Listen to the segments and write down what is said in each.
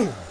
Ooh.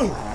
Ugh.